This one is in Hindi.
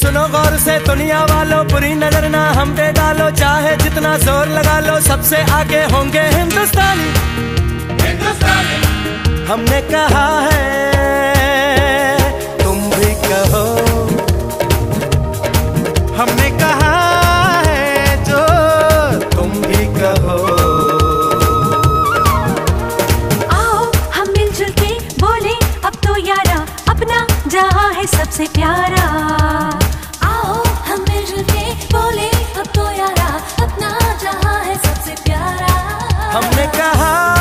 सुनो गौर से दुनिया वालों बुरी नज़र ना हम पे डालो चाहे जितना ज़ोर लगा लो सबसे आगे होंगे हिंदुस्तानी। हिंदुस्तानी। हमने कहा है तुम भी कहो। हमने कहा है जो तुम भी कहो। आओ हम मिलजुल के बोले अब तो यारा अपना जहाँ है सबसे प्यारा। आओ हम मिल के बोले, अब तो यारा, अपना जहाँ है सबसे प्यारा। हमने कहा